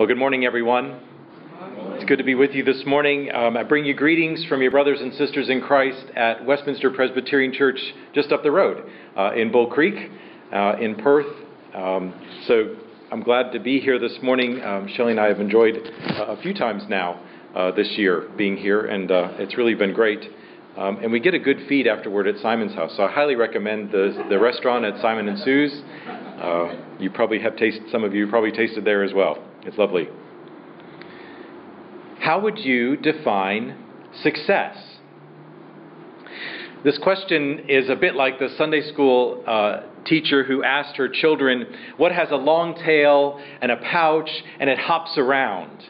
Well, good morning, everyone. It's good to be with you this morning. Um, I bring you greetings from your brothers and sisters in Christ at Westminster Presbyterian Church just up the road uh, in Bull Creek uh, in Perth. Um, so I'm glad to be here this morning. Um, Shelley and I have enjoyed uh, a few times now uh, this year being here, and uh, it's really been great. Um, and we get a good feed afterward at Simon's house. So I highly recommend the, the restaurant at Simon and Sue's. Uh, you probably have tasted, some of you probably tasted there as well. It's lovely. How would you define success? This question is a bit like the Sunday school uh, teacher who asked her children, What has a long tail and a pouch and it hops around?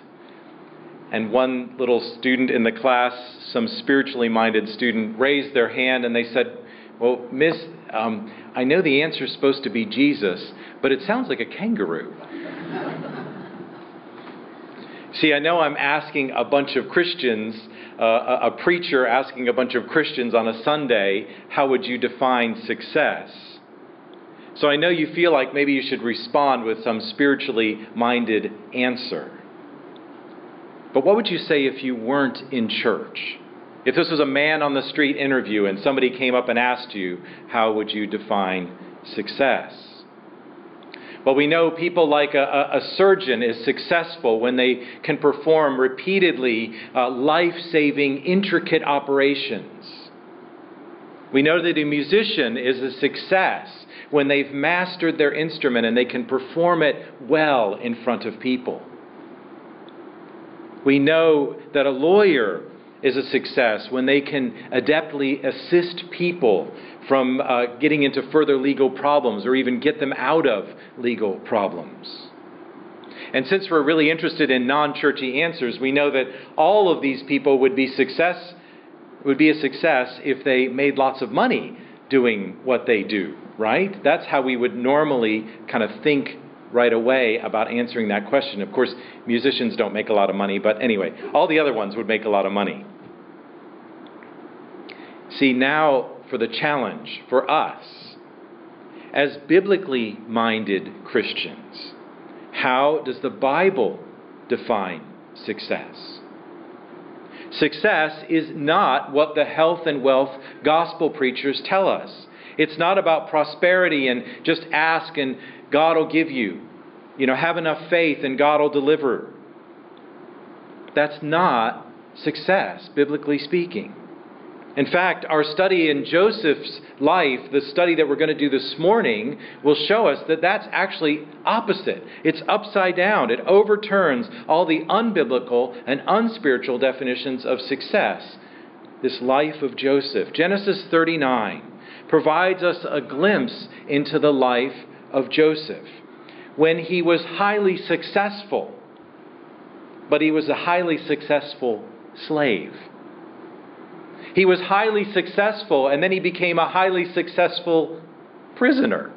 And one little student in the class, some spiritually minded student, raised their hand and they said, Well, Miss, um, I know the answer is supposed to be Jesus, but it sounds like a kangaroo. See, I know I'm asking a bunch of Christians, uh, a, a preacher asking a bunch of Christians on a Sunday, how would you define success? So I know you feel like maybe you should respond with some spiritually minded answer. But what would you say if you weren't in church? If this was a man on the street interview and somebody came up and asked you, how would you define success? Well, we know people like a, a surgeon is successful when they can perform repeatedly uh, life saving, intricate operations. We know that a musician is a success when they've mastered their instrument and they can perform it well in front of people. We know that a lawyer is a success when they can adeptly assist people from uh, getting into further legal problems or even get them out of legal problems. And since we're really interested in non-churchy answers, we know that all of these people would be success would be a success if they made lots of money doing what they do, right? That's how we would normally kind of think right away about answering that question. Of course, musicians don't make a lot of money, but anyway, all the other ones would make a lot of money. See, now for the challenge for us as biblically minded Christians. How does the Bible define success? Success is not what the health and wealth gospel preachers tell us. It's not about prosperity and just ask and God will give you. You know, have enough faith and God will deliver. That's not success, biblically speaking. In fact, our study in Joseph's life, the study that we're going to do this morning, will show us that that's actually opposite. It's upside down. It overturns all the unbiblical and unspiritual definitions of success. This life of Joseph. Genesis 39 provides us a glimpse into the life of Joseph when he was highly successful, but he was a highly successful slave. He was highly successful, and then he became a highly successful prisoner.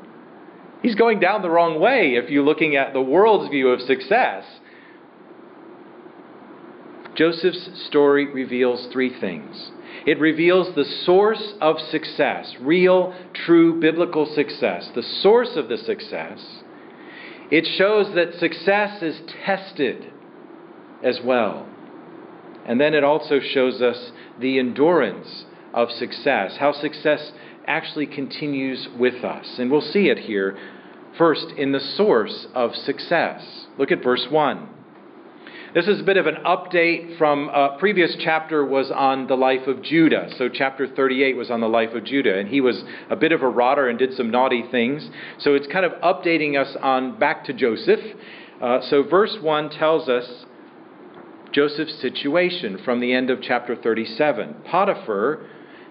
He's going down the wrong way if you're looking at the world's view of success. Joseph's story reveals three things. It reveals the source of success, real, true biblical success, the source of the success. It shows that success is tested as well. And then it also shows us the endurance of success, how success actually continues with us. And we'll see it here first in the source of success. Look at verse 1. This is a bit of an update from a previous chapter was on the life of Judah. So chapter 38 was on the life of Judah and he was a bit of a rotter and did some naughty things. So it's kind of updating us on back to Joseph. Uh, so verse 1 tells us Joseph's situation from the end of chapter 37. Potiphar,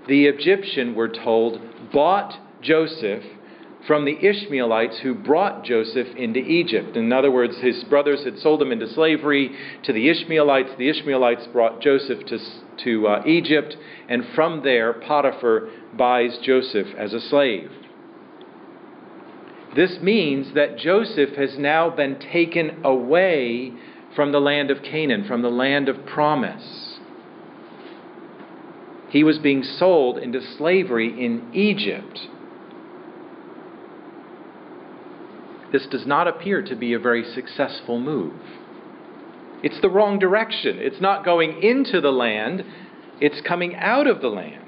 the Egyptian, we're told, bought Joseph from the Ishmaelites who brought Joseph into Egypt. In other words, his brothers had sold him into slavery to the Ishmaelites. The Ishmaelites brought Joseph to, to uh, Egypt, and from there, Potiphar buys Joseph as a slave. This means that Joseph has now been taken away from the land of Canaan, from the land of promise. He was being sold into slavery in Egypt. This does not appear to be a very successful move. It's the wrong direction. It's not going into the land, it's coming out of the land.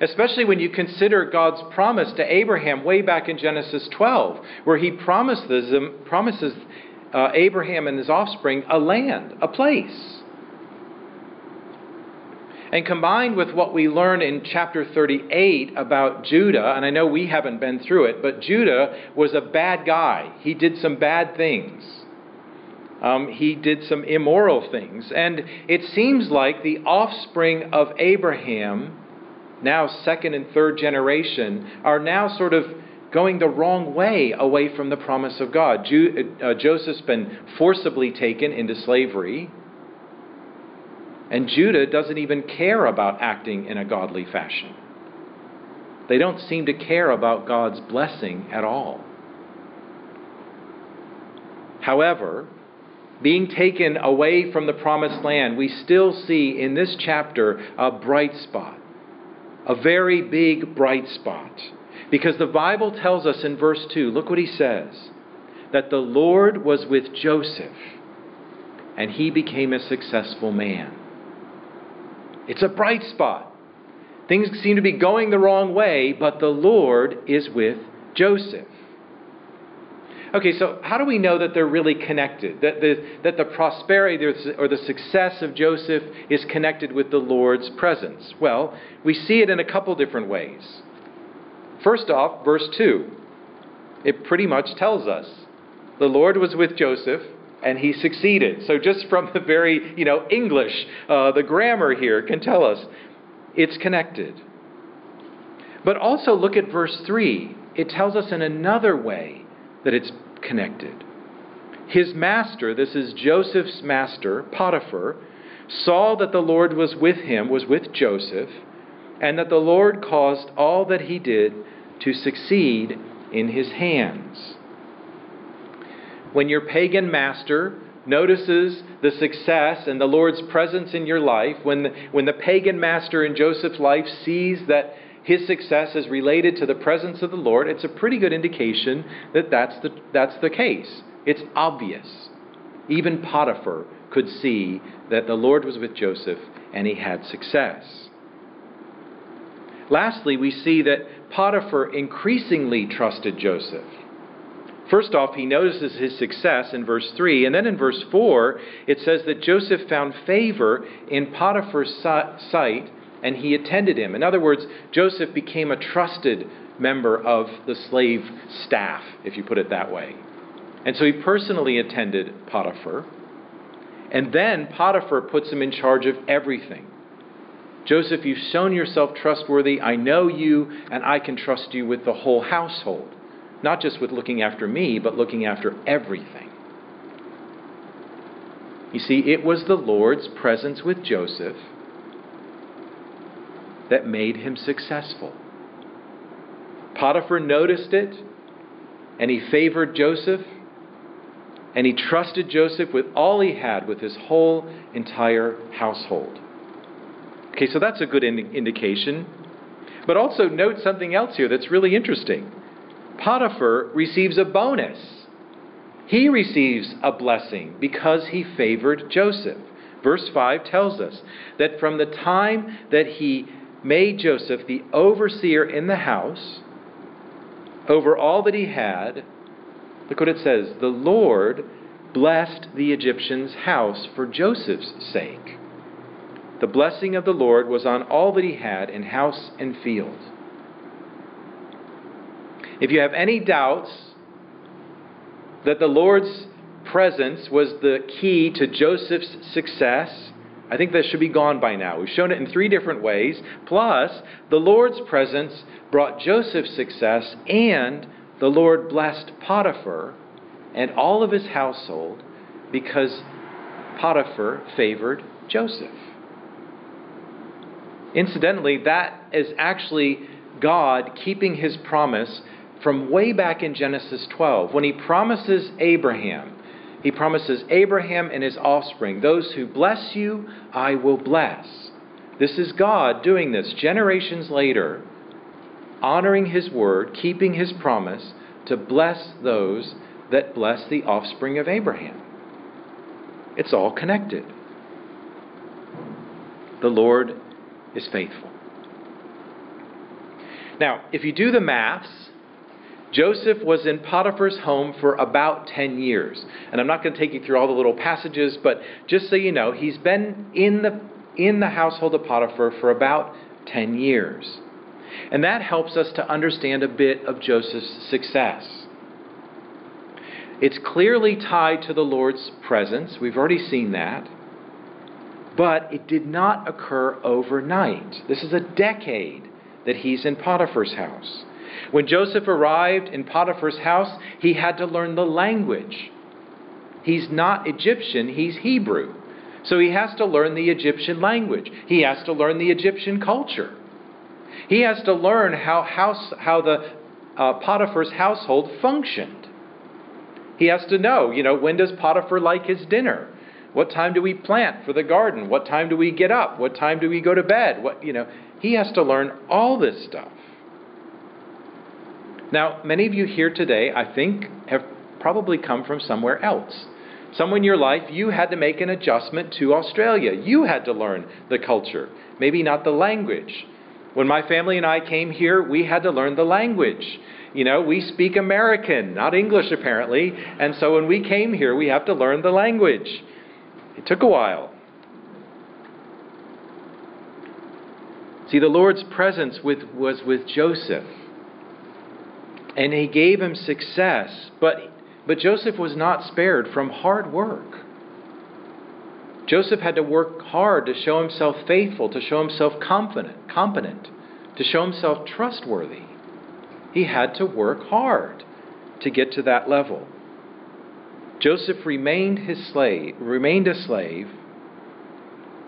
Especially when you consider God's promise to Abraham way back in Genesis 12, where he promises, promises uh, Abraham and his offspring a land, a place. And combined with what we learn in chapter 38 about Judah, and I know we haven't been through it, but Judah was a bad guy. He did some bad things. Um, he did some immoral things. And it seems like the offspring of Abraham, now second and third generation, are now sort of going the wrong way away from the promise of God. Uh, Joseph's been forcibly taken into slavery. And Judah doesn't even care about acting in a godly fashion. They don't seem to care about God's blessing at all. However, being taken away from the promised land, we still see in this chapter a bright spot, a very big bright spot. Because the Bible tells us in verse 2, look what he says, that the Lord was with Joseph and he became a successful man. It's a bright spot. Things seem to be going the wrong way, but the Lord is with Joseph. Okay, so how do we know that they're really connected? That the, that the prosperity or the success of Joseph is connected with the Lord's presence? Well, we see it in a couple different ways. First off, verse 2. It pretty much tells us the Lord was with Joseph and he succeeded. So just from the very, you know, English, uh, the grammar here can tell us it's connected. But also look at verse 3. It tells us in another way that it's connected. His master, this is Joseph's master, Potiphar, saw that the Lord was with him, was with Joseph, and that the Lord caused all that he did to succeed in his hands when your pagan master notices the success and the Lord's presence in your life, when the, when the pagan master in Joseph's life sees that his success is related to the presence of the Lord, it's a pretty good indication that that's the, that's the case. It's obvious. Even Potiphar could see that the Lord was with Joseph and he had success. Lastly, we see that Potiphar increasingly trusted Joseph. First off, he notices his success in verse 3, and then in verse 4, it says that Joseph found favor in Potiphar's sight and he attended him. In other words, Joseph became a trusted member of the slave staff, if you put it that way. And so he personally attended Potiphar. And then Potiphar puts him in charge of everything. Joseph, you've shown yourself trustworthy. I know you, and I can trust you with the whole household not just with looking after me, but looking after everything. You see, it was the Lord's presence with Joseph that made him successful. Potiphar noticed it, and he favored Joseph, and he trusted Joseph with all he had, with his whole entire household. Okay, so that's a good ind- indication. But also note something else here that's really interesting. Potiphar receives a bonus. He receives a blessing because he favored Joseph. Verse 5 tells us that from the time that he made Joseph the overseer in the house over all that he had, look what it says the Lord blessed the Egyptian's house for Joseph's sake. The blessing of the Lord was on all that he had in house and field. If you have any doubts that the Lord's presence was the key to Joseph's success, I think that should be gone by now. We've shown it in three different ways. Plus, the Lord's presence brought Joseph's success, and the Lord blessed Potiphar and all of his household because Potiphar favored Joseph. Incidentally, that is actually God keeping his promise from way back in Genesis 12 when he promises Abraham. He promises Abraham and his offspring, those who bless you, I will bless. This is God doing this generations later, honoring his word, keeping his promise to bless those that bless the offspring of Abraham. It's all connected. The Lord is faithful. Now, if you do the maths, Joseph was in Potiphar's home for about 10 years. And I'm not going to take you through all the little passages, but just so you know, he's been in the, in the household of Potiphar for about 10 years. And that helps us to understand a bit of Joseph's success. It's clearly tied to the Lord's presence. We've already seen that. But it did not occur overnight. This is a decade that he's in Potiphar's house. When Joseph arrived in Potiphar's house, he had to learn the language. He's not Egyptian, he's Hebrew. So he has to learn the Egyptian language. He has to learn the Egyptian culture. He has to learn how, house, how the uh, Potiphar's household functioned. He has to know, you know, when does Potiphar like his dinner? What time do we plant for the garden? What time do we get up? What time do we go to bed? What, you know, he has to learn all this stuff. Now, many of you here today, I think, have probably come from somewhere else. Somewhere in your life, you had to make an adjustment to Australia. You had to learn the culture, maybe not the language. When my family and I came here, we had to learn the language. You know, we speak American, not English apparently, and so when we came here, we have to learn the language. It took a while. See, the Lord's presence with, was with Joseph and he gave him success. But, but Joseph was not spared from hard work. Joseph had to work hard to show himself faithful, to show himself confident, competent, to show himself trustworthy. He had to work hard to get to that level. Joseph remained his slave, remained a slave,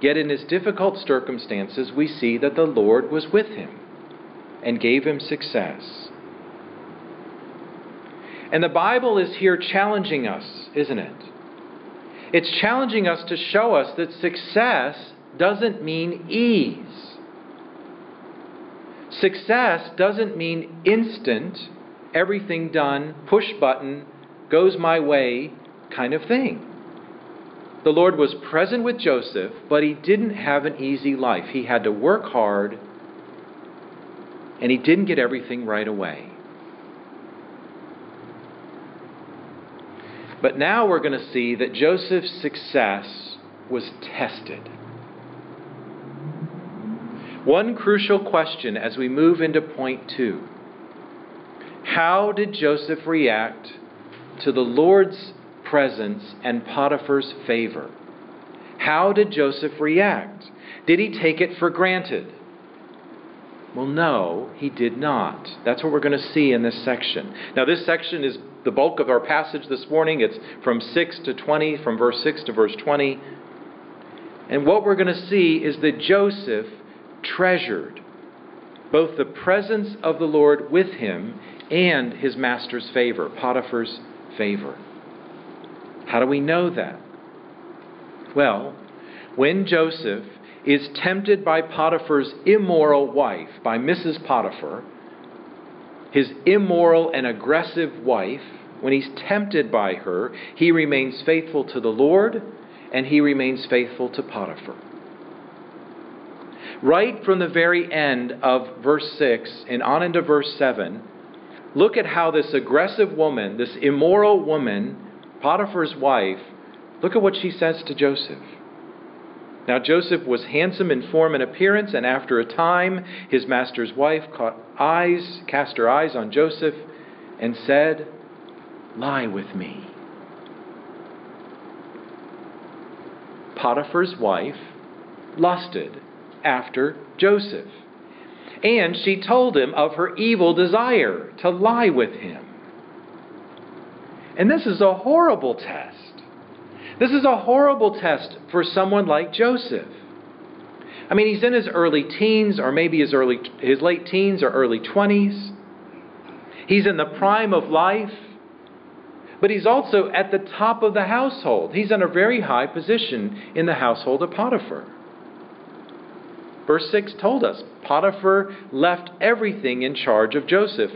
yet in his difficult circumstances we see that the Lord was with him and gave him success. And the Bible is here challenging us, isn't it? It's challenging us to show us that success doesn't mean ease. Success doesn't mean instant, everything done, push button, goes my way kind of thing. The Lord was present with Joseph, but he didn't have an easy life. He had to work hard, and he didn't get everything right away. But now we're going to see that Joseph's success was tested. One crucial question as we move into point two How did Joseph react to the Lord's presence and Potiphar's favor? How did Joseph react? Did he take it for granted? Well, no, he did not. That's what we're going to see in this section. Now, this section is the bulk of our passage this morning. It's from 6 to 20, from verse 6 to verse 20. And what we're going to see is that Joseph treasured both the presence of the Lord with him and his master's favor, Potiphar's favor. How do we know that? Well, when Joseph is tempted by Potiphar's immoral wife, by Mrs. Potiphar, his immoral and aggressive wife, when he's tempted by her, he remains faithful to the Lord and he remains faithful to Potiphar. Right from the very end of verse 6 and on into verse 7, look at how this aggressive woman, this immoral woman, Potiphar's wife, look at what she says to Joseph. Now Joseph was handsome in form and appearance, and after a time his master's wife caught eyes, cast her eyes on Joseph, and said, Lie with me. Potiphar's wife lusted after Joseph, and she told him of her evil desire to lie with him. And this is a horrible test. This is a horrible test for someone like Joseph. I mean, he's in his early teens, or maybe his, early, his late teens or early 20s. He's in the prime of life, but he's also at the top of the household. He's in a very high position in the household of Potiphar. Verse 6 told us Potiphar left everything in charge of Joseph.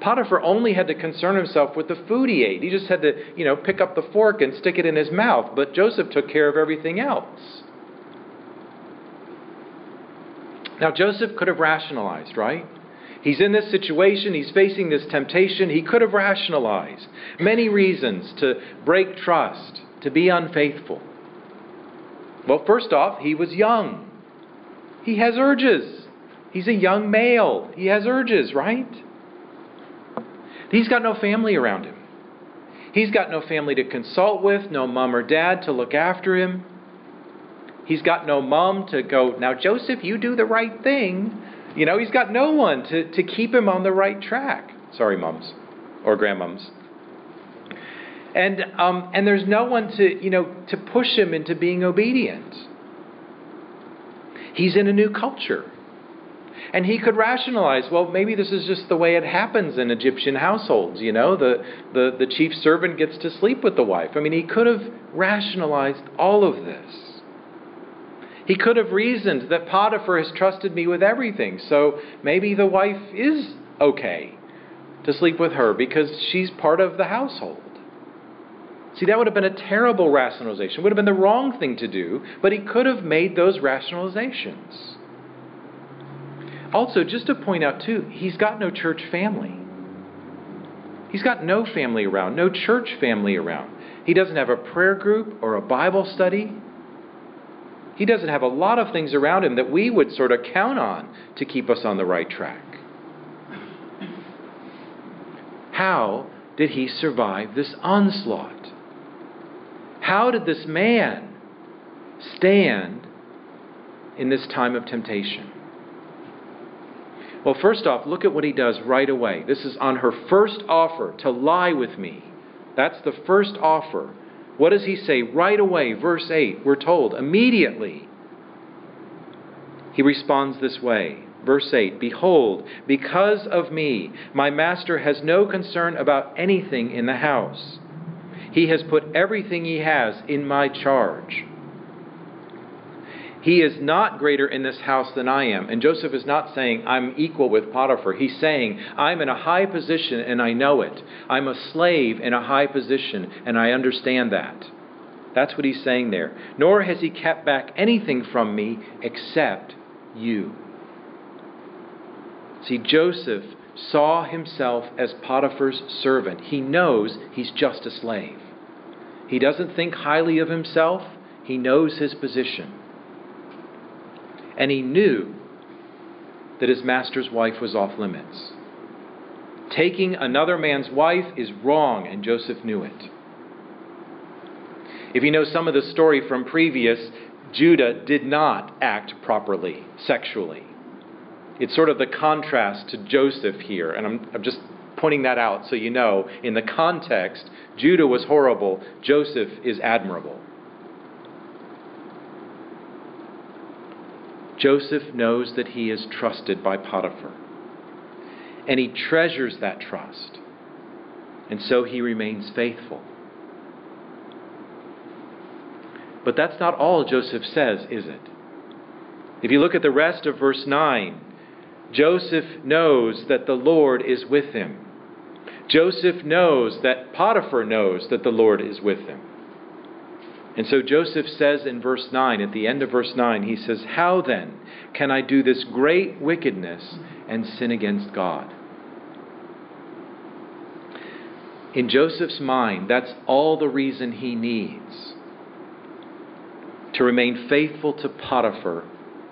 Potiphar only had to concern himself with the food he ate. He just had to, you know, pick up the fork and stick it in his mouth. But Joseph took care of everything else. Now, Joseph could have rationalized, right? He's in this situation, he's facing this temptation. He could have rationalized many reasons to break trust, to be unfaithful. Well, first off, he was young. He has urges. He's a young male. He has urges, right? He's got no family around him. He's got no family to consult with, no mom or dad to look after him. He's got no mom to go, now, Joseph, you do the right thing. You know, he's got no one to, to keep him on the right track. Sorry, mums or grandmoms. And, um, and there's no one to, you know, to push him into being obedient. He's in a new culture. And he could rationalize, well, maybe this is just the way it happens in Egyptian households. You know, the, the, the chief servant gets to sleep with the wife. I mean, he could have rationalized all of this. He could have reasoned that Potiphar has trusted me with everything, so maybe the wife is okay to sleep with her because she's part of the household. See, that would have been a terrible rationalization, would have been the wrong thing to do, but he could have made those rationalizations. Also, just to point out, too, he's got no church family. He's got no family around, no church family around. He doesn't have a prayer group or a Bible study. He doesn't have a lot of things around him that we would sort of count on to keep us on the right track. How did he survive this onslaught? How did this man stand in this time of temptation? Well, first off, look at what he does right away. This is on her first offer to lie with me. That's the first offer. What does he say right away? Verse 8, we're told immediately. He responds this way. Verse 8 Behold, because of me, my master has no concern about anything in the house. He has put everything he has in my charge. He is not greater in this house than I am. And Joseph is not saying, I'm equal with Potiphar. He's saying, I'm in a high position and I know it. I'm a slave in a high position and I understand that. That's what he's saying there. Nor has he kept back anything from me except you. See, Joseph saw himself as Potiphar's servant. He knows he's just a slave. He doesn't think highly of himself, he knows his position and he knew that his master's wife was off limits. Taking another man's wife is wrong, and Joseph knew it. If you know some of the story from previous, Judah did not act properly sexually. It's sort of the contrast to Joseph here, and I'm, I'm just pointing that out so you know. In the context, Judah was horrible, Joseph is admirable. Joseph knows that he is trusted by Potiphar. And he treasures that trust. And so he remains faithful. But that's not all Joseph says, is it? If you look at the rest of verse 9, Joseph knows that the Lord is with him. Joseph knows that Potiphar knows that the Lord is with him. And so Joseph says in verse 9, at the end of verse 9, he says, How then can I do this great wickedness and sin against God? In Joseph's mind, that's all the reason he needs to remain faithful to Potiphar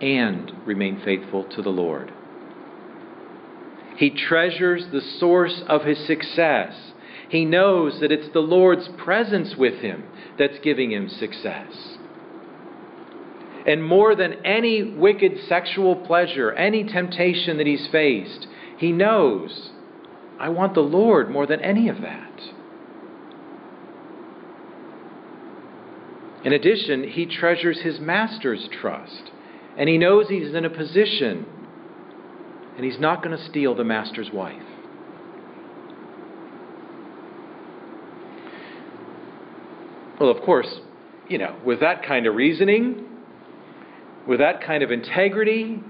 and remain faithful to the Lord. He treasures the source of his success. He knows that it's the Lord's presence with him that's giving him success. And more than any wicked sexual pleasure, any temptation that he's faced, he knows, I want the Lord more than any of that. In addition, he treasures his master's trust, and he knows he's in a position and he's not going to steal the master's wife. Well, of course, you know, with that kind of reasoning, with that kind of integrity,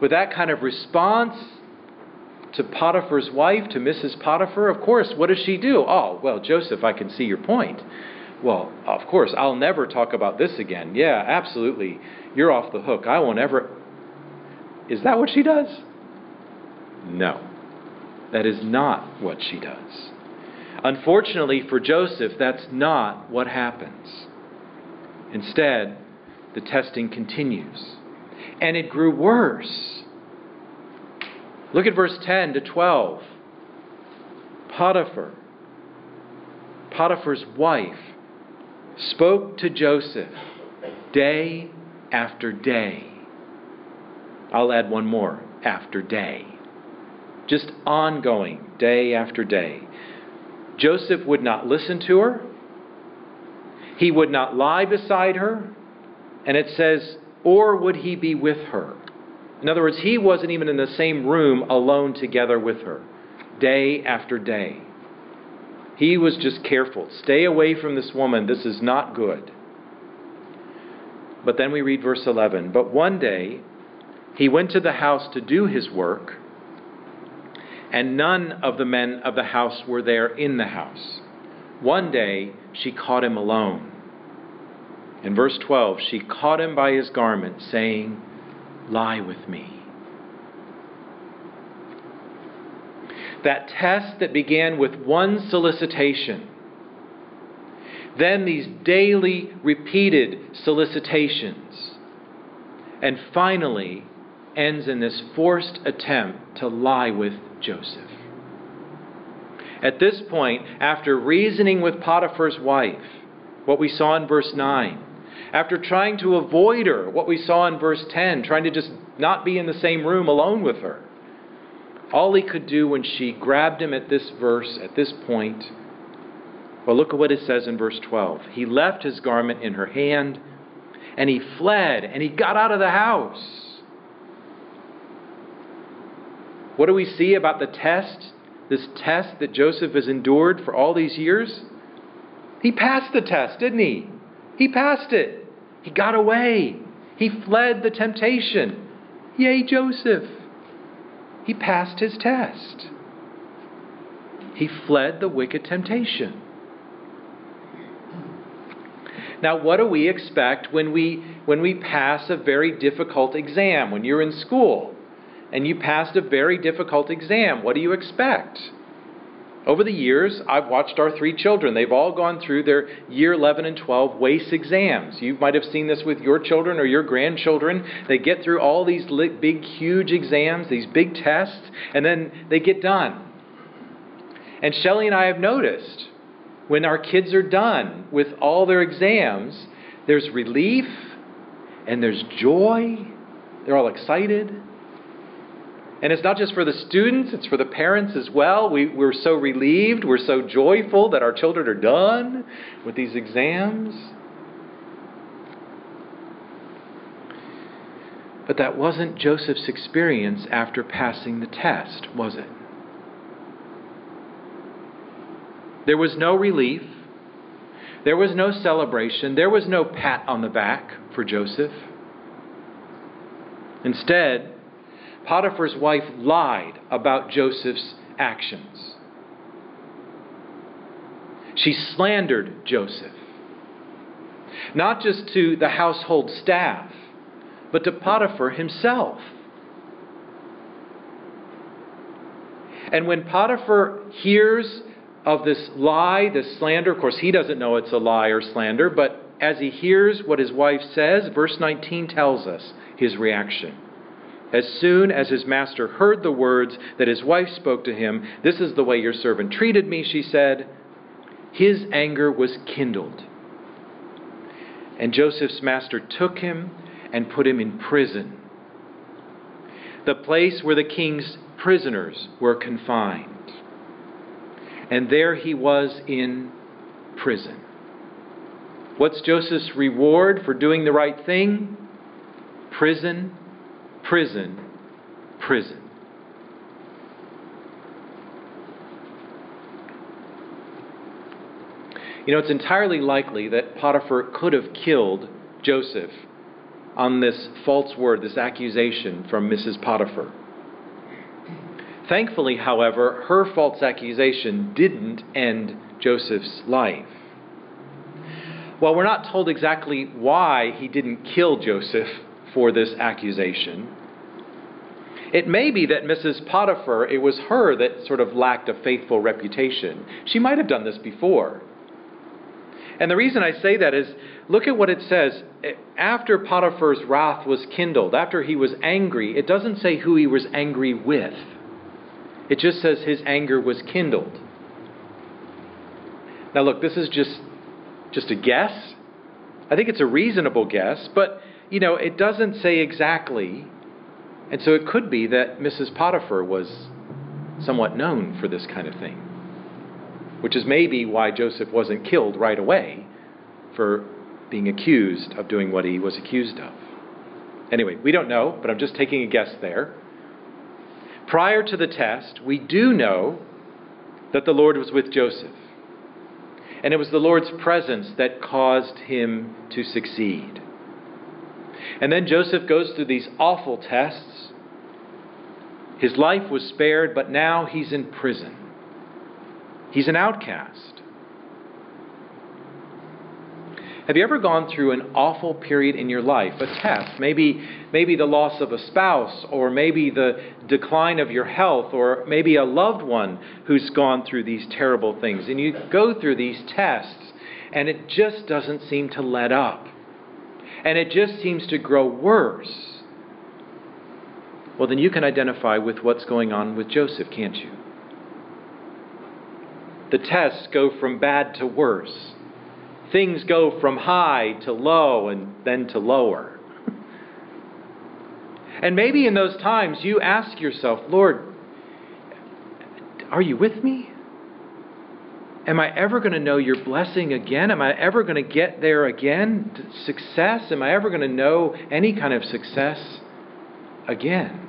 with that kind of response, to Potiphar's wife, to Mrs. Potiphar, of course, what does she do? Oh, well, Joseph, I can see your point. Well, of course, I'll never talk about this again. Yeah, absolutely. You're off the hook. I won't ever. Is that what she does? No. That is not what she does. Unfortunately for Joseph, that's not what happens. Instead, the testing continues. And it grew worse. Look at verse 10 to 12. Potiphar, Potiphar's wife, spoke to Joseph day after day. I'll add one more after day. Just ongoing, day after day. Joseph would not listen to her. He would not lie beside her. And it says, or would he be with her? In other words, he wasn't even in the same room alone together with her, day after day. He was just careful. Stay away from this woman. This is not good. But then we read verse 11. But one day he went to the house to do his work, and none of the men of the house were there in the house. One day she caught him alone. In verse 12, she caught him by his garment, saying, Lie with me. That test that began with one solicitation, then these daily repeated solicitations, and finally ends in this forced attempt to lie with Joseph. At this point, after reasoning with Potiphar's wife, what we saw in verse 9, after trying to avoid her, what we saw in verse 10, trying to just not be in the same room alone with her. All he could do when she grabbed him at this verse, at this point, well, look at what it says in verse 12. He left his garment in her hand, and he fled, and he got out of the house. What do we see about the test? This test that Joseph has endured for all these years? He passed the test, didn't he? He passed it. He got away. He fled the temptation. Yay, Joseph. He passed his test. He fled the wicked temptation. Now, what do we expect when we, when we pass a very difficult exam? When you're in school and you passed a very difficult exam, what do you expect? Over the years, I've watched our three children. They've all gone through their year 11 and 12 WACE exams. You might have seen this with your children or your grandchildren. They get through all these big, huge exams, these big tests, and then they get done. And Shelly and I have noticed when our kids are done with all their exams, there's relief and there's joy. They're all excited. And it's not just for the students, it's for the parents as well. We, we're so relieved, we're so joyful that our children are done with these exams. But that wasn't Joseph's experience after passing the test, was it? There was no relief. There was no celebration. There was no pat on the back for Joseph. Instead, Potiphar's wife lied about Joseph's actions. She slandered Joseph, not just to the household staff, but to Potiphar himself. And when Potiphar hears of this lie, this slander, of course, he doesn't know it's a lie or slander, but as he hears what his wife says, verse 19 tells us his reaction. As soon as his master heard the words that his wife spoke to him, This is the way your servant treated me, she said, his anger was kindled. And Joseph's master took him and put him in prison, the place where the king's prisoners were confined. And there he was in prison. What's Joseph's reward for doing the right thing? Prison prison, prison. You know, it's entirely likely that Potiphar could have killed Joseph on this false word, this accusation from Mrs. Potiphar. Thankfully, however, her false accusation didn't end Joseph's life. While we're not told exactly why he didn't kill Joseph for this accusation, it may be that Mrs. Potiphar, it was her that sort of lacked a faithful reputation. She might have done this before. And the reason I say that is look at what it says. After Potiphar's wrath was kindled, after he was angry, it doesn't say who he was angry with. It just says his anger was kindled. Now look, this is just just a guess. I think it's a reasonable guess, but you know, it doesn't say exactly. And so it could be that Mrs. Potiphar was somewhat known for this kind of thing which is maybe why Joseph wasn't killed right away for being accused of doing what he was accused of. Anyway, we don't know, but I'm just taking a guess there. Prior to the test, we do know that the Lord was with Joseph. And it was the Lord's presence that caused him to succeed. And then Joseph goes through these awful tests. His life was spared, but now he's in prison. He's an outcast. Have you ever gone through an awful period in your life, a test, maybe maybe the loss of a spouse or maybe the decline of your health or maybe a loved one who's gone through these terrible things and you go through these tests and it just doesn't seem to let up. And it just seems to grow worse. Well, then you can identify with what's going on with Joseph, can't you? the tests go from bad to worse. Things go from high to low and then to lower. and maybe in those times you ask yourself, Lord, are you with me? Am I ever going to know your blessing again? Am I ever going to get there again? Success? Am I ever going to know any kind of success again?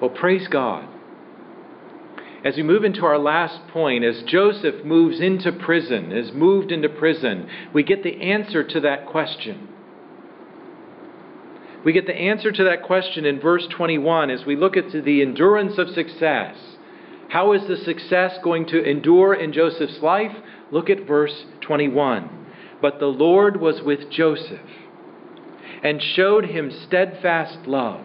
Well, praise God as we move into our last point, as Joseph moves into prison, is moved into prison, we get the answer to that question. We get the answer to that question in verse 21 as we look at the endurance of success. How is the success going to endure in Joseph's life? Look at verse 21. But the Lord was with Joseph and showed him steadfast love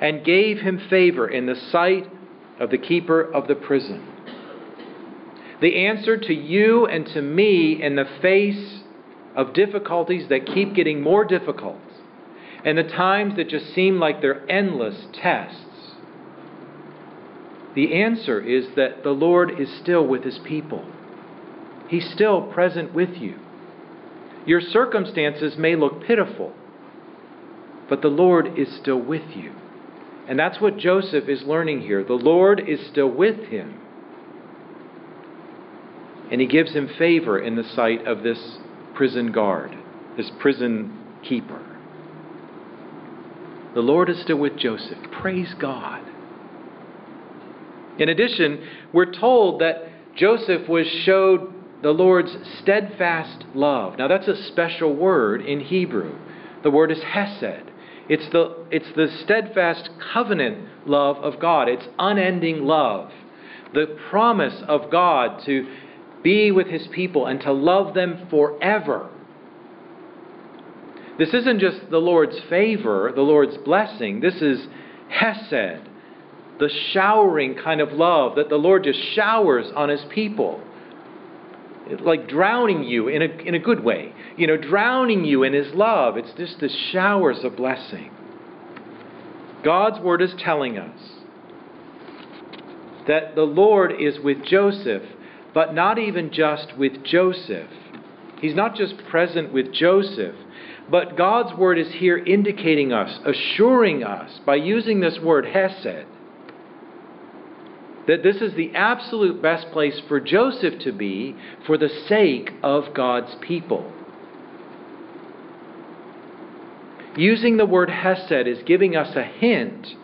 and gave him favor in the sight of the keeper of the prison. The answer to you and to me in the face of difficulties that keep getting more difficult and the times that just seem like they're endless tests. The answer is that the Lord is still with his people. He's still present with you. Your circumstances may look pitiful, but the Lord is still with you. And that's what Joseph is learning here. The Lord is still with him. And he gives him favor in the sight of this prison guard, this prison keeper. The Lord is still with Joseph. Praise God. In addition, we're told that Joseph was showed the Lord's steadfast love. Now, that's a special word in Hebrew. The word is hesed. It's the, it's the steadfast covenant love of God, it's unending love. The promise of God to be with his people and to love them forever. This isn't just the Lord's favor, the Lord's blessing. This is Hesed, the showering kind of love that the Lord just showers on his people like drowning you in a, in a good way, you know, drowning you in His love. It's just the showers of blessing. God's Word is telling us that the Lord is with Joseph, but not even just with Joseph. He's not just present with Joseph, but God's Word is here indicating us, assuring us, by using this word, Hesed, that this is the absolute best place for Joseph to be for the sake of God's people. Using the word Hesed is giving us a hint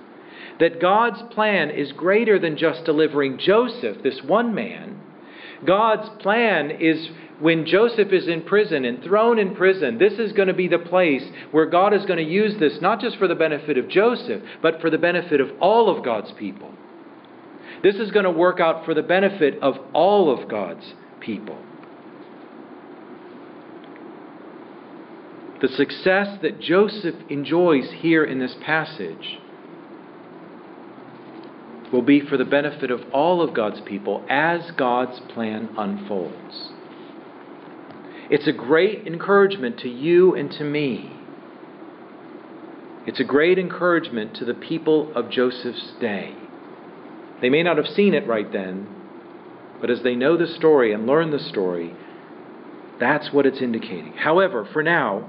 that God's plan is greater than just delivering Joseph, this one man, God's plan is when Joseph is in prison and thrown in prison, this is going to be the place where God is going to use this not just for the benefit of Joseph, but for the benefit of all of God's people. This is going to work out for the benefit of all of God's people. The success that Joseph enjoys here in this passage will be for the benefit of all of God's people as God's plan unfolds. It's a great encouragement to you and to me. It's a great encouragement to the people of Joseph's day. They may not have seen it right then, but as they know the story and learn the story, that's what it's indicating. However, for now,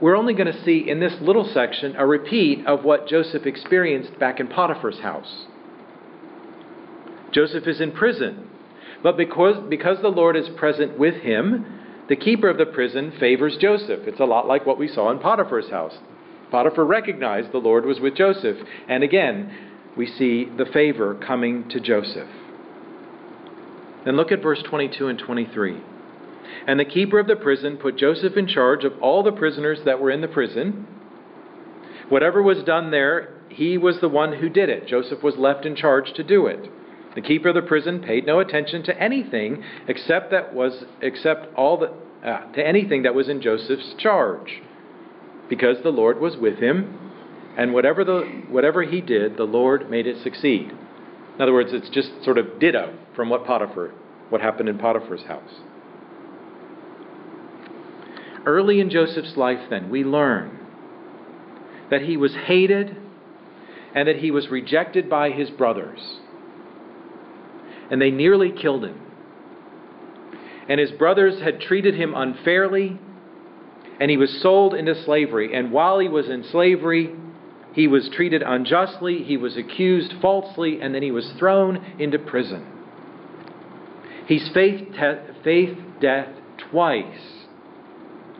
we're only going to see in this little section a repeat of what Joseph experienced back in Potiphar's house. Joseph is in prison, but because, because the Lord is present with him, the keeper of the prison favors Joseph. It's a lot like what we saw in Potiphar's house. Potiphar recognized the Lord was with Joseph, and again, we see the favor coming to Joseph. Then look at verse 22 and 23. And the keeper of the prison put Joseph in charge of all the prisoners that were in the prison. Whatever was done there, he was the one who did it. Joseph was left in charge to do it. The keeper of the prison paid no attention to anything except that was except all the uh, to anything that was in Joseph's charge, because the Lord was with him, and whatever the whatever he did, the Lord made it succeed. In other words, it's just sort of ditto from what Potiphar, what happened in Potiphar's house. Early in Joseph's life, then, we learn that he was hated and that he was rejected by his brothers. And they nearly killed him. And his brothers had treated him unfairly, and he was sold into slavery. And while he was in slavery, he was treated unjustly, he was accused falsely, and then he was thrown into prison. He's faced, faced death twice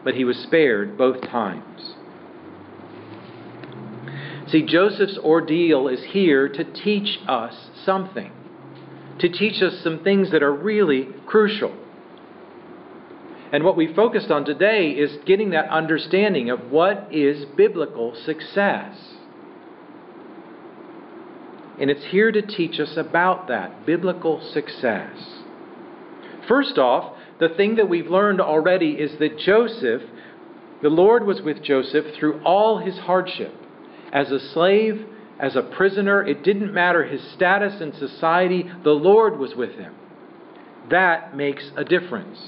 but he was spared both times. See, Joseph's ordeal is here to teach us something, to teach us some things that are really crucial. And what we focused on today is getting that understanding of what is biblical success. And it's here to teach us about that biblical success. First off, the thing that we've learned already is that Joseph, the Lord was with Joseph through all his hardship. As a slave, as a prisoner, it didn't matter his status in society, the Lord was with him. That makes a difference.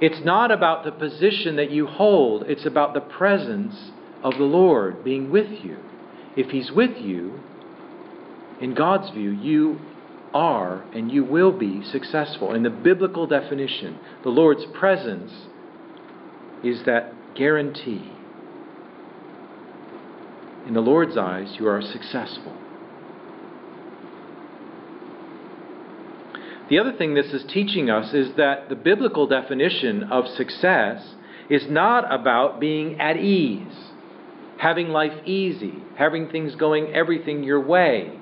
It's not about the position that you hold, it's about the presence of the Lord being with you. If He's with you, in God's view, you are and you will be successful. In the biblical definition, the Lord's presence is that guarantee. In the Lord's eyes, you are successful. The other thing this is teaching us is that the biblical definition of success is not about being at ease, having life easy, having things going everything your way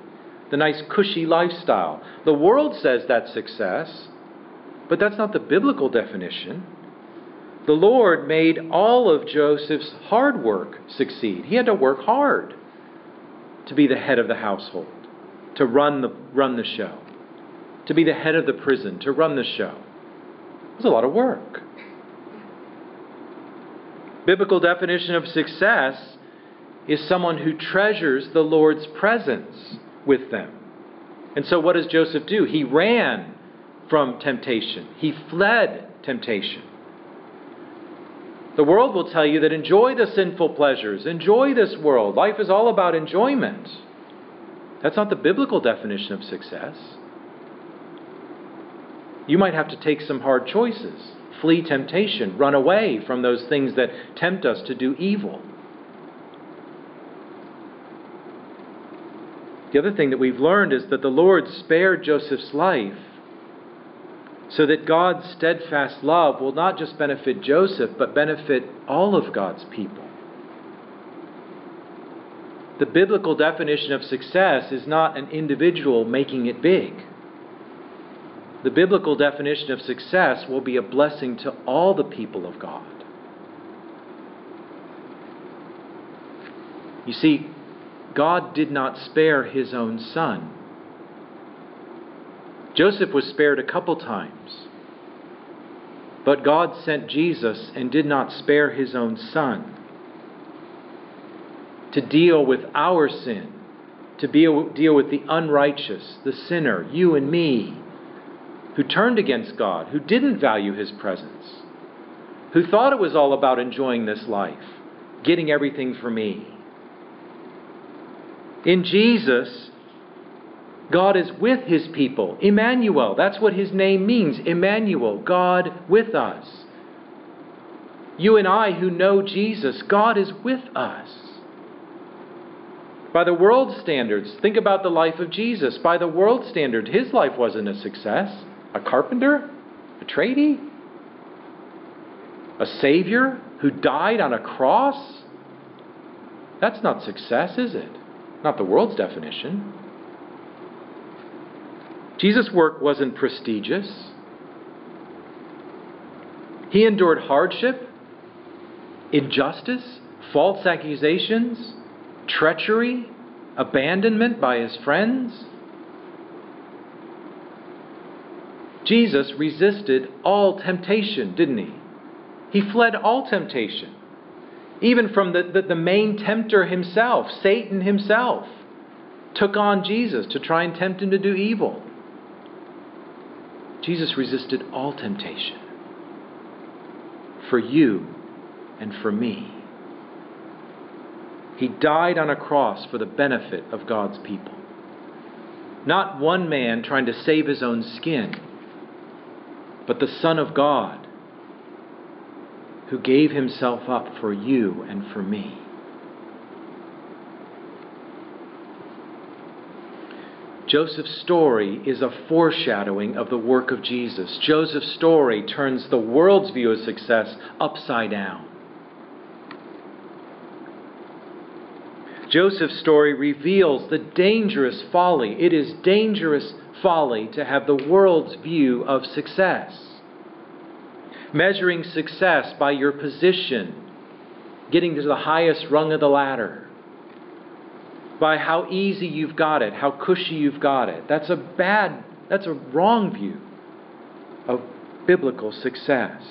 the nice cushy lifestyle. The world says that's success, but that's not the biblical definition. The Lord made all of Joseph's hard work succeed. He had to work hard to be the head of the household, to run the, run the show, to be the head of the prison, to run the show. It was a lot of work. Biblical definition of success is someone who treasures the Lord's presence with them. And so, what does Joseph do? He ran from temptation, he fled temptation. The world will tell you that enjoy the sinful pleasures, enjoy this world. Life is all about enjoyment. That's not the biblical definition of success. You might have to take some hard choices, flee temptation, run away from those things that tempt us to do evil. The other thing that we've learned is that the Lord spared Joseph's life so that God's steadfast love will not just benefit Joseph, but benefit all of God's people. The biblical definition of success is not an individual making it big. The biblical definition of success will be a blessing to all the people of God. You see, God did not spare his own son. Joseph was spared a couple times. But God sent Jesus and did not spare his own son to deal with our sin, to deal, deal with the unrighteous, the sinner, you and me, who turned against God, who didn't value his presence, who thought it was all about enjoying this life, getting everything for me. In Jesus, God is with his people. Emmanuel, that's what his name means. Emmanuel, God with us. You and I who know Jesus, God is with us. By the world's standards, think about the life of Jesus. By the world's standard, his life wasn't a success. A carpenter? A tradie? A savior who died on a cross? That's not success, is it? Not the world's definition. Jesus' work wasn't prestigious. He endured hardship, injustice, false accusations, treachery, abandonment by his friends. Jesus resisted all temptation, didn't he? He fled all temptation, even from the, the, the, main tempter himself, Satan himself, took on Jesus to try and tempt him to do evil. Jesus resisted all temptation for you and for me. He died on a cross for the benefit of God's people. Not one man trying to save his own skin, but the Son of God who gave himself up for you and for me. Joseph's story is a foreshadowing of the work of Jesus. Joseph's story turns the world's view of success upside down. Joseph's story reveals the dangerous folly. It is dangerous folly to have the world's view of success. Measuring success by your position, getting to the highest rung of the ladder by how easy you've got it, how cushy you've got it. That's a bad, that's a wrong view of biblical success.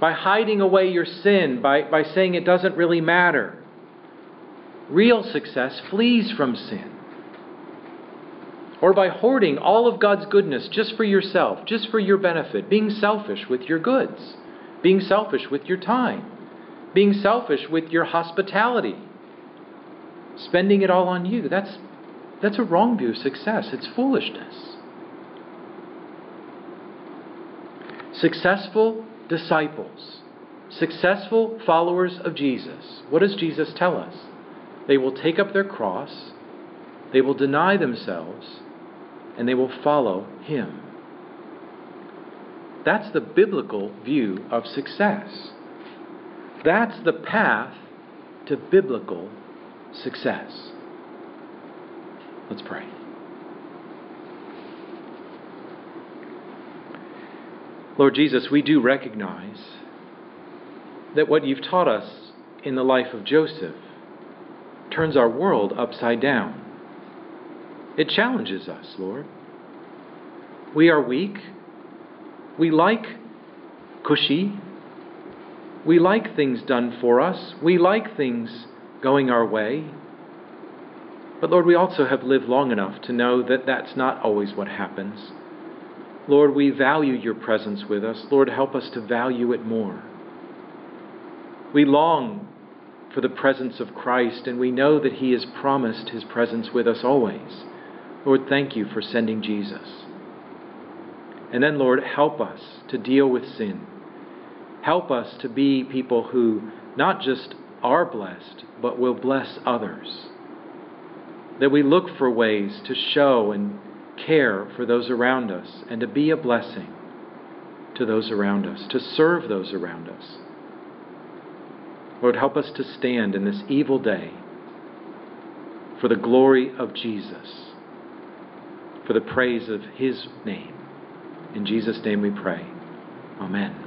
By hiding away your sin, by, by saying it doesn't really matter. Real success flees from sin. Or by hoarding all of God's goodness just for yourself, just for your benefit, being selfish with your goods, being selfish with your time, being selfish with your hospitality spending it all on you. That's, that's a wrong view of success. It's foolishness. Successful disciples, successful followers of Jesus, what does Jesus tell us? They will take up their cross, they will deny themselves, and they will follow Him. That's the biblical view of success. That's the path to biblical success. Let's pray. Lord Jesus, we do recognize that what you've taught us in the life of Joseph turns our world upside down. It challenges us, Lord. We are weak. We like cushy. We like things done for us. We like things going our way. But Lord, we also have lived long enough to know that that's not always what happens. Lord, we value your presence with us. Lord, help us to value it more. We long for the presence of Christ, and we know that He has promised His presence with us always. Lord, thank you for sending Jesus. And then, Lord, help us to deal with sin. Help us to be people who not just are blessed, but will bless others. That we look for ways to show and care for those around us and to be a blessing to those around us, to serve those around us. Lord, help us to stand in this evil day for the glory of Jesus, for the praise of his name. In Jesus' name we pray. Amen.